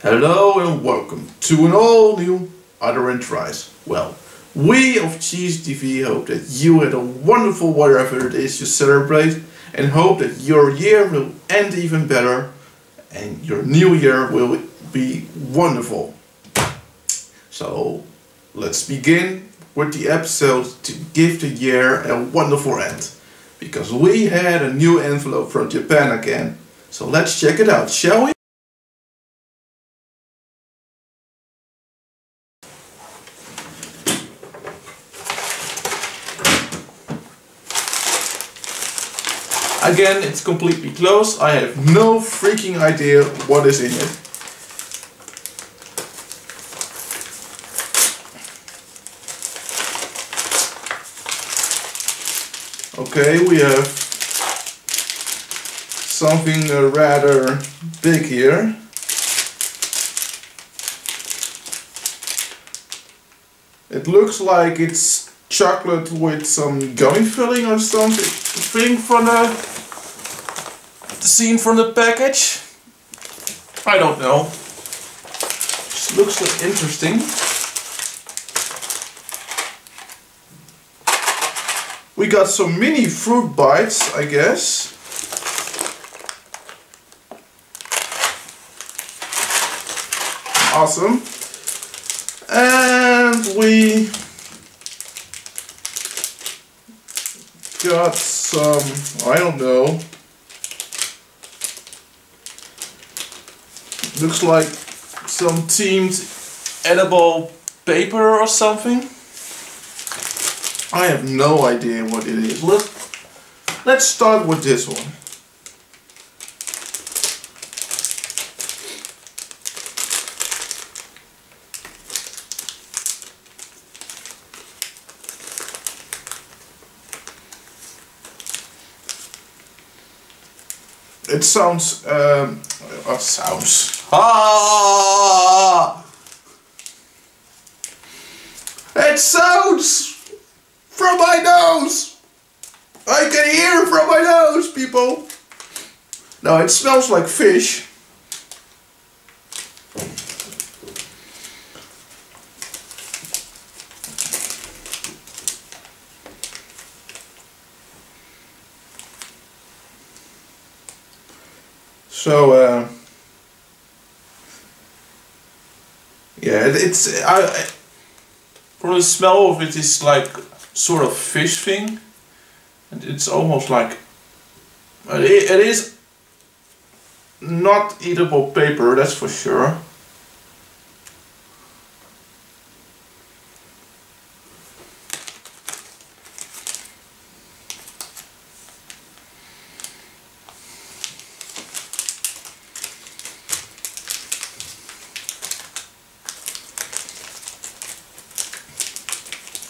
Hello and welcome to an all new Ardawen Tries. Well, we of Cheese TV hope that you had a wonderful whatever it is you celebrate and hope that your year will end even better and your new year will be wonderful. So let's begin with the episode to give the year a wonderful end. Because we had a new envelope from Japan again. So let's check it out, shall we? Again, it's completely closed. I have no freaking idea what is in it. Okay, we have something uh, rather big here. It looks like it's chocolate with some gummy filling or something thing from the, scene from the package. I don't know. Looks like interesting. We got some mini fruit bites, I guess. Awesome. And we got some, I don't know. Looks like some teamed edible paper or something. I have no idea what it is. Let's, let's start with this one. It sounds, um, sounds. Ah! It sounds from my nose! I can hear from my nose, people! Now it smells like fish. So, uh, yeah, it's, I, I, from the smell of it is like sort of fish thing. And it's almost like, it, it is not eatable paper, that's for sure.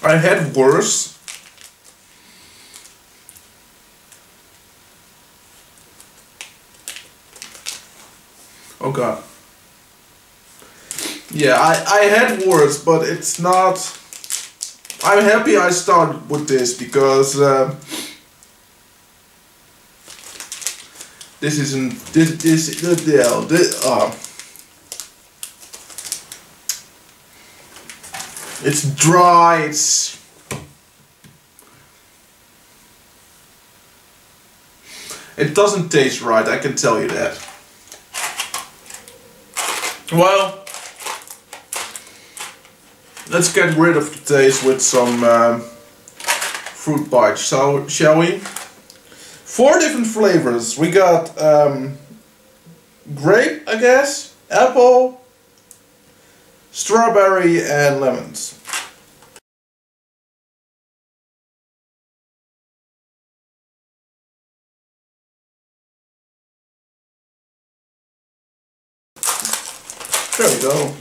I had worse. Oh god. Yeah, I, I had worse, but it's not... I'm happy I started with this because... Uh, this isn't... This, this, this, this, uh, It's dry, it's... It doesn't taste right, I can tell you that. Well, let's get rid of the taste with some um, fruit bites, so shall we? Four different flavors. We got um, grape, I guess, apple, strawberry and lemons. There we go.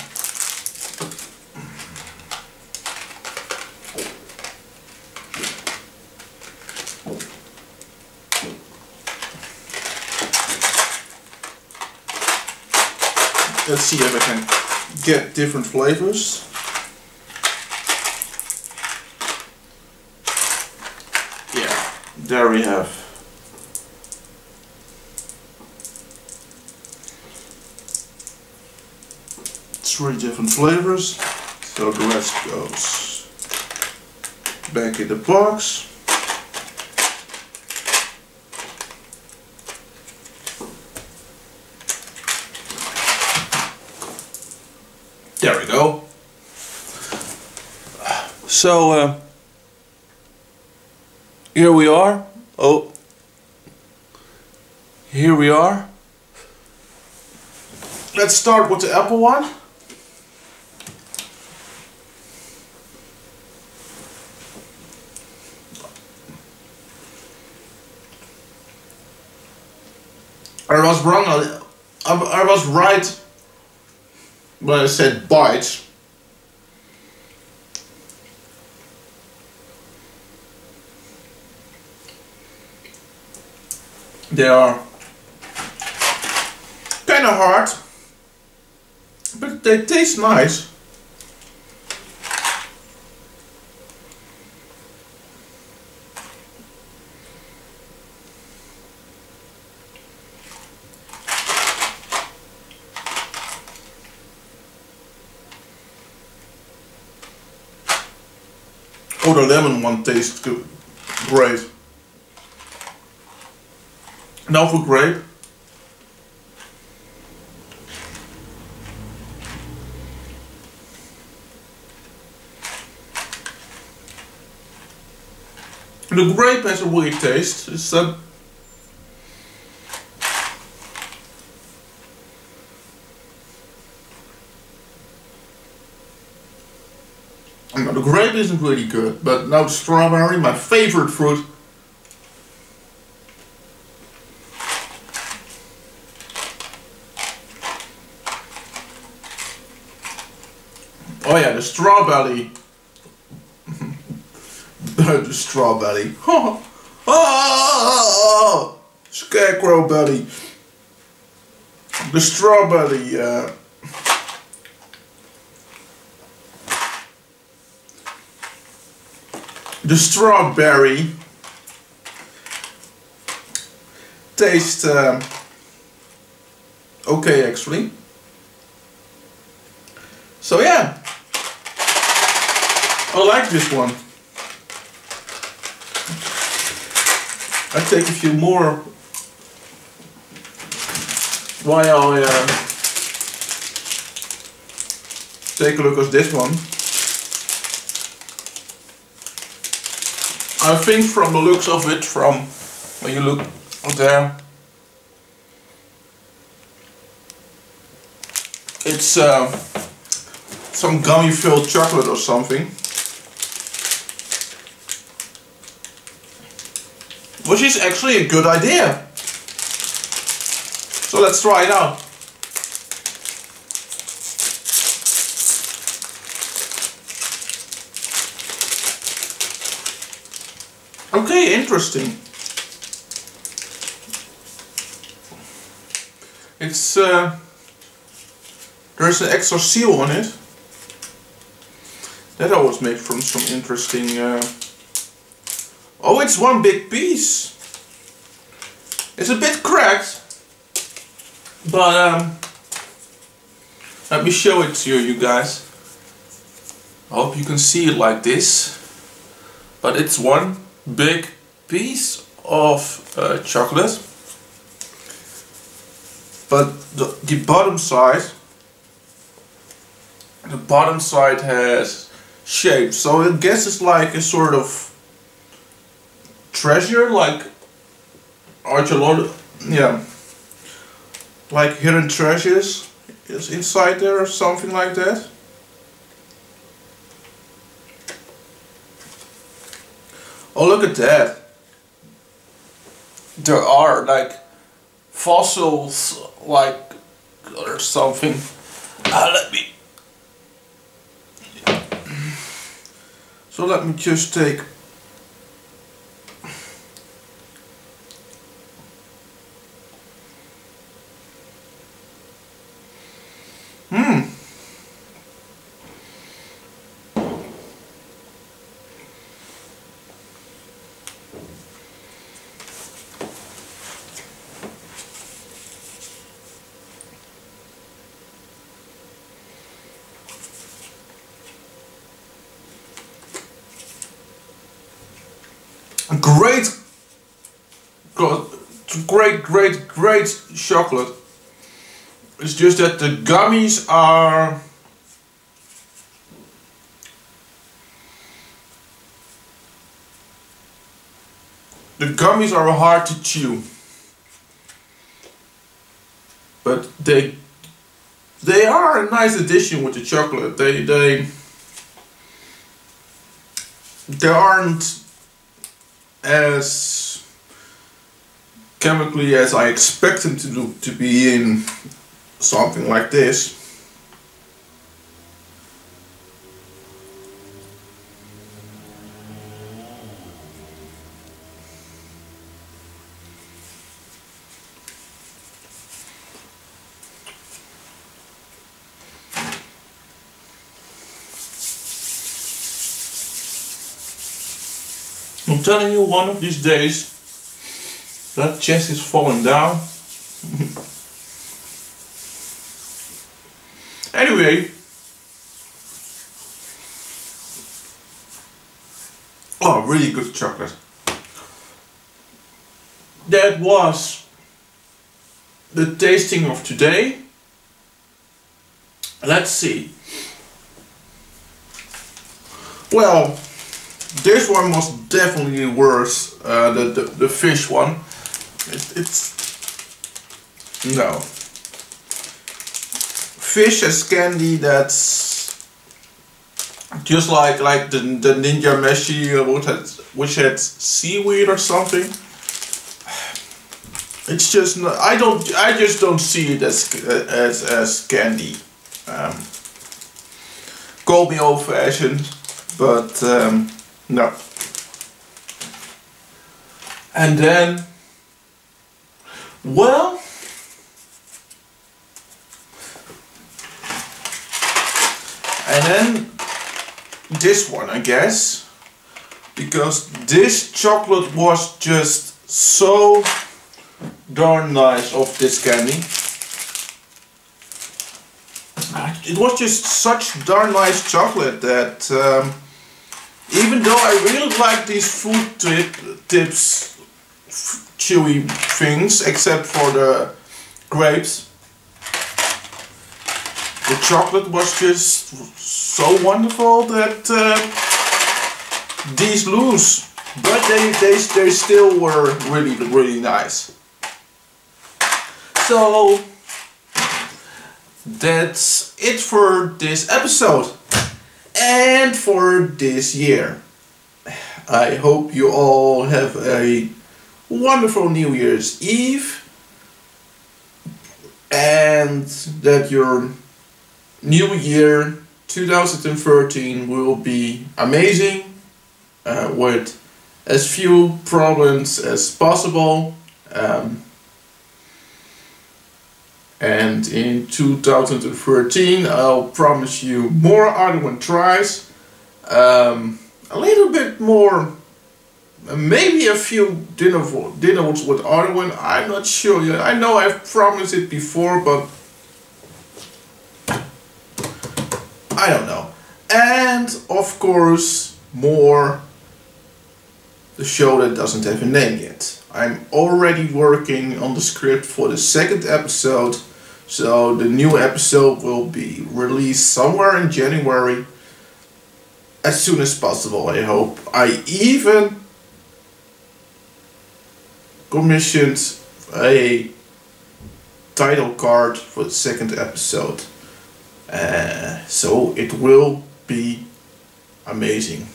Let's see if I can get different flavors. Yeah, there we have. three different flavors. So the rest goes back in the box. There we go. So uh, here we are. Oh, here we are. Let's start with the apple one. I was wrong. I, I was right when I said bite. They are kind of hard, but they taste nice. Oh, the lemon one tastes good. Great. Now for grape. The grape has a weird taste. It's uh, the grape isn't really good, but now strawberry, my favorite fruit. Oh yeah, the strawberry. the strawberry. oh, scarecrow belly. The strawberry. Uh, the strawberry taste um, okay actually. So yeah, I like this one. I take a few more while I uh, take a look at this one. I think from the looks of it, from when you look there, it's uh, some gummy filled chocolate or something. Which is actually a good idea. So let's try it out. Okay, interesting. It's uh, there's an extra seal on it. That always makes from some interesting. Uh... Oh, it's one big piece. It's a bit cracked, but um, let me show it to you, you guys. I hope you can see it like this. But it's one big piece of uh, chocolate but the, the bottom side the bottom side has shape so I guess it's like a sort of treasure like Archelon yeah like hidden treasures is inside there or something like that Oh, look at that. There are like fossils, like, or something. Uh, let me. So let me just take. Great, great, great, great chocolate. It's just that the gummies are the gummies are hard to chew but they they are a nice addition with the chocolate they they they aren't as chemically as I expect him to do, to be in something like this I'm telling you, one of these days, that chest is falling down. anyway, oh, really good chocolate. That was the tasting of today. Let's see. Well, this one was definitely worse. Uh, the, the, the fish one. It, it's no fish as candy. That's just like like the the ninja meshi uh, which had which had seaweed or something. It's just not, I don't I just don't see it as as as candy. Um, call me old fashioned, but. Um, no. And then, well, and then this one, I guess, because this chocolate was just so darn nice of this candy. It was just such darn nice chocolate that um, even though I really like these food tip, tips, chewy things, except for the grapes, the chocolate was just so wonderful that uh, these lose. But they, they, they still were really, really nice. So, that's it for this episode and for this year. I hope you all have a wonderful New Year's Eve and that your new year 2013 will be amazing uh, with as few problems as possible. Um, and in 2013 I'll promise you more Ardawen tries. Um, a little bit more maybe a few dinner dinners with Ardawen I'm not sure yet. I know I've promised it before but I don't know. And of course more the show that doesn't have a name yet. I'm already working on the script for the second episode so the new episode will be released somewhere in January as soon as possible I hope. I even commissioned a title card for the second episode. Uh, so it will be amazing.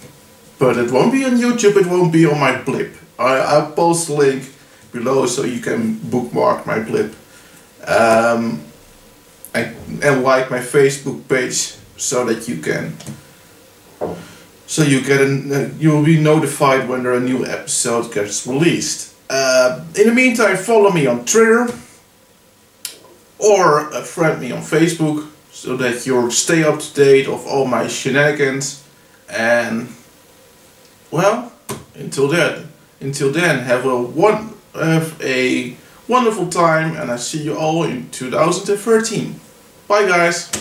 But it won't be on YouTube, it won't be on my blip. I, I'll post a link below so you can bookmark my blip um, and, and like my Facebook page so that you can so you get an, uh, you will be notified when there a new episode gets released. Uh, in the meantime, follow me on Twitter or uh, friend me on Facebook so that you'll stay up to date of all my shenanigans. And well, until then, until then, have a one have a wonderful time and I see you all in 2013. Bye guys!